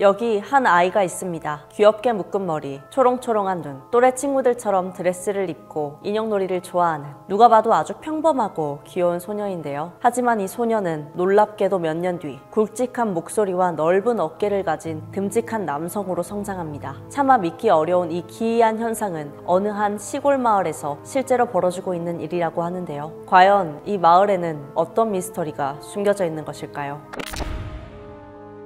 여기 한 아이가 있습니다. 귀엽게 묶은 머리, 초롱초롱한 눈, 또래 친구들처럼 드레스를 입고 인형놀이를 좋아하는 누가 봐도 아주 평범하고 귀여운 소녀인데요. 하지만 이 소녀는 놀랍게도 몇 년 뒤 굵직한 목소리와 넓은 어깨를 가진 듬직한 남성으로 성장합니다. 차마 믿기 어려운 이 기이한 현상은 어느 한 시골 마을에서 실제로 벌어지고 있는 일이라고 하는데요. 과연 이 마을에는 어떤 미스터리가 숨겨져 있는 것일까요?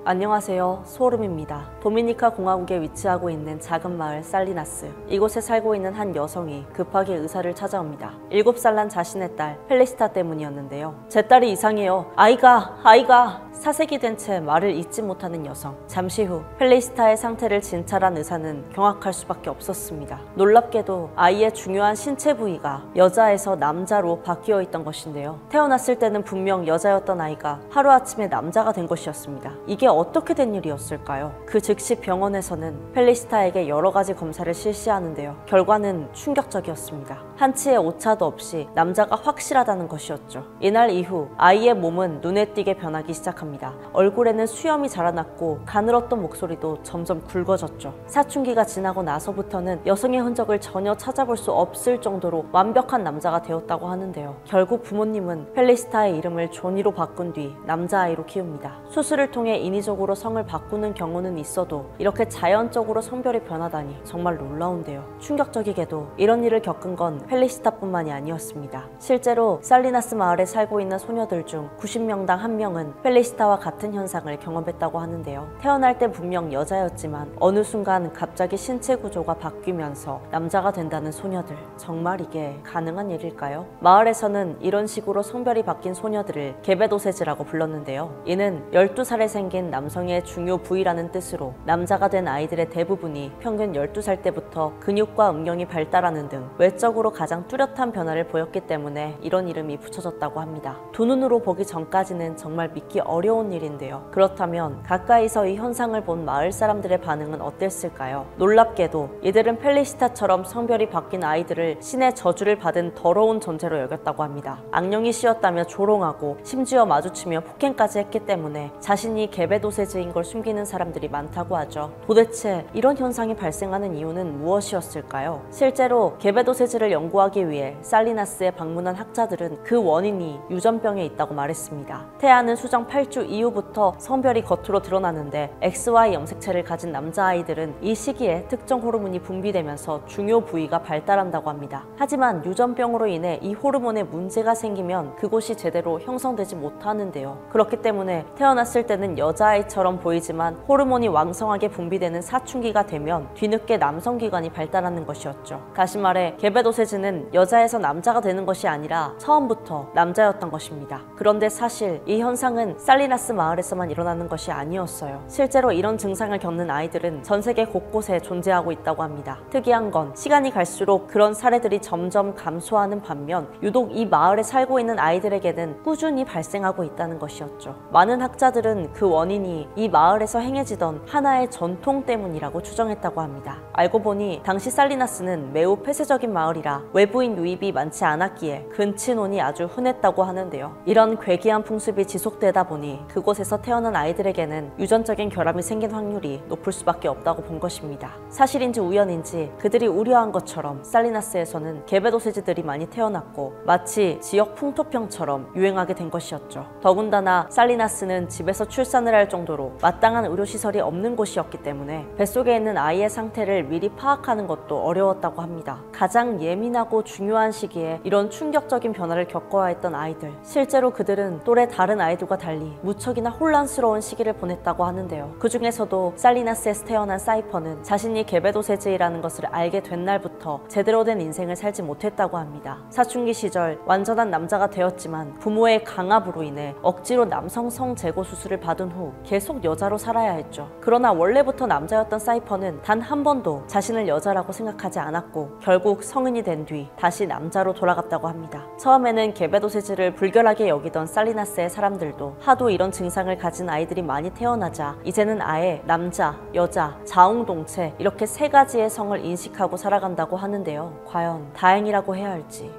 안녕하세요. 소름입니다. 도미니카 공화국에 위치하고 있는 작은 마을 살리나스. 이곳에 살고 있는 한 여성이 급하게 의사를 찾아옵니다. 7살 난 자신의 딸 펠리스타 때문이었는데요. 제 딸이 이상해요. 아이가, 아이가. 사색이 된 채 말을 잇지 못하는 여성. 잠시 후 펠리스타의 상태를 진찰한 의사는 경악할 수밖에 없었습니다. 놀랍게도 아이의 중요한 신체 부위가 여자에서 남자로 바뀌어 있던 것인데요. 태어났을 때는 분명 여자였던 아이가 하루아침에 남자가 된 것이었습니다. 이게 어떻게 된 일이었을까요? 그 즉시 병원에서는 펠리스타에게 여러 가지 검사를 실시하는데요. 결과는 충격적이었습니다. 한치의 오차도 없이 남자가 확실하다는 것이었죠. 이날 이후 아이의 몸은 눈에 띄게 변하기 시작합니다. 얼굴에는 수염이 자라났고 가늘었던 목소리도 점점 굵어졌죠. 사춘기가 지나고 나서부터는 여성의 흔적을 전혀 찾아볼 수 없을 정도로 완벽한 남자가 되었다고 하는데요. 결국 부모님은 펠리스타의 이름을 조니로 바꾼 뒤 남자아이로 키웁니다. 수술을 통해 인위 적으로 성을 바꾸는 경우는 있어도 이렇게 자연적으로 성별이 변하다니 정말 놀라운데요. 충격적이게도 이런 일을 겪은 건 펠리스타뿐만이 아니었습니다. 실제로 살리나스 마을에 살고 있는 소녀들 중 90명당 1명은 펠리스타와 같은 현상을 경험했다고 하는데요. 태어날 때 분명 여자였지만 어느 순간 갑자기 신체 구조가 바뀌면서 남자가 된다는 소녀들. 정말 이게 가능한 일일까요? 마을에서는 이런 식으로 성별이 바뀐 소녀들을 개베도세즈라고 불렀는데요. 이는 12살에 생긴 남성의 중요 부위라는 뜻으로 남자가 된 아이들의 대부분이 평균 12살 때부터 근육과 음경이 발달하는 등 외적으로 가장 뚜렷한 변화를 보였기 때문에 이런 이름이 붙여졌다고 합니다. 두 눈으로 보기 전까지는 정말 믿기 어려운 일인데요. 그렇다면 가까이서 이 현상을 본 마을 사람들의 반응은 어땠을까요? 놀랍게도 이들은 펠리시타처럼 성별이 바뀐 아이들을 신의 저주를 받은 더러운 존재로 여겼다고 합니다. 악령이 씌었다며 조롱하고 심지어 마주치며 폭행까지 했기 때문에 자신이 개베도 세즈인 걸 숨기는 사람들이 많다고 하죠. 도대체 이런 현상이 발생하는 이유는 무엇이었을까요? 실제로 개베도세즈를 연구하기 위해 살리나스에 방문한 학자들은 그 원인이 유전병에 있다고 말했습니다. 태아는 수정 8주 이후부터 성별이 겉으로 드러나는데 XY 염색체를 가진 남자아이들은 이 시기에 특정 호르몬이 분비되면서 중요 부위가 발달한다고 합니다. 하지만 유전병으로 인해 이 호르몬에 문제가 생기면 그곳이 제대로 형성되지 못하는데요. 그렇기 때문에 태어났을 때는 여자아이 처럼 보이지만 호르몬이 왕성하게 분비되는 사춘기가 되면 뒤늦게 남성 기관이 발달하는 것이었죠. 다시 말해 게베도세즈는 여자에서 남자가 되는 것이 아니라 처음부터 남자였던 것입니다. 그런데 사실 이 현상은 살리나스 마을에서만 일어나는 것이 아니었어요. 실제로 이런 증상을 겪는 아이들은 전 세계 곳곳에 존재하고 있다고 합니다. 특이한 건 시간이 갈수록 그런 사례들이 점점 감소하는 반면 유독 이 마을에 살고 있는 아이들에게는 꾸준히 발생하고 있다는 것이었죠. 많은 학자들은 그 원인 이 이 마을에서 행해지던 하나의 전통 때문이라고 추정했다고 합니다. 알고 보니 당시 살리나스는 매우 폐쇄적인 마을이라 외부인 유입이 많지 않았기에 근친혼이 아주 흔했다고 하는데요. 이런 괴기한 풍습이 지속되다 보니 그곳에서 태어난 아이들에게는 유전적인 결함이 생긴 확률이 높을 수밖에 없다고 본 것입니다. 사실인지 우연인지 그들이 우려한 것처럼 살리나스에서는 개베도세즈들이 많이 태어났고 마치 지역 풍토병처럼 유행하게 된 것이었죠. 더군다나 살리나스는 집에서 출산을 할 정도로 마땅한 의료시설이 없는 곳이었기 때문에 뱃속에 있는 아이의 상태를 미리 파악하는 것도 어려웠다고 합니다. 가장 예민하고 중요한 시기에 이런 충격적인 변화를 겪어야 했던 아이들 실제로 그들은 또래 다른 아이들과 달리 무척이나 혼란스러운 시기를 보냈다고 하는데요. 그 중에서도 살리나스에서 태어난 사이퍼는 자신이 개베도세즈이라는 것을 알게 된 날부터 제대로 된 인생을 살지 못했다고 합니다. 사춘기 시절 완전한 남자가 되었지만 부모의 강압으로 인해 억지로 남성 성제거 수술을 받은 후 계속 여자로 살아야 했죠. 그러나 원래부터 남자였던 사이퍼는 단 한 번도 자신을 여자라고 생각하지 않았고 결국 성인이 된 뒤 다시 남자로 돌아갔다고 합니다. 처음에는 개베도세즈를 불결하게 여기던 살리나스의 사람들도 하도 이런 증상을 가진 아이들이 많이 태어나자 이제는 아예 남자, 여자, 자웅동체 이렇게 세 가지의 성을 인식하고 살아간다고 하는데요. 과연 다행이라고 해야 할지.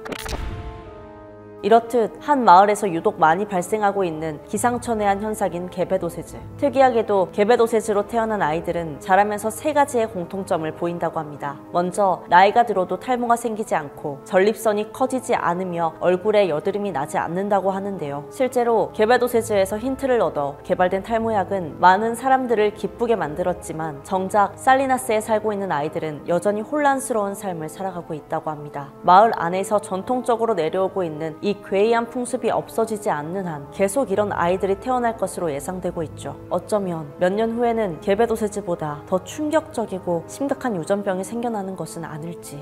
이렇듯 한 마을에서 유독 많이 발생하고 있는 기상천외한 현상인 개배도세즈. 특이하게도 개배도세즈로 태어난 아이들은 자라면서 세 가지의 공통점을 보인다고 합니다. 먼저 나이가 들어도 탈모가 생기지 않고 전립선이 커지지 않으며 얼굴에 여드름이 나지 않는다고 하는데요. 실제로 개배도세즈에서 힌트를 얻어 개발된 탈모약은 많은 사람들을 기쁘게 만들었지만 정작 살리나스에 살고 있는 아이들은 여전히 혼란스러운 삶을 살아가고 있다고 합니다. 마을 안에서 전통적으로 내려오고 있는 이 괴이한 풍습이 없어지지 않는 한 계속 이런 아이들이 태어날 것으로 예상되고 있죠. 어쩌면 몇 년 후에는 개배도세즈보다 더 충격적이고 심각한 유전병이 생겨나는 것은 아닐지.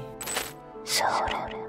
소름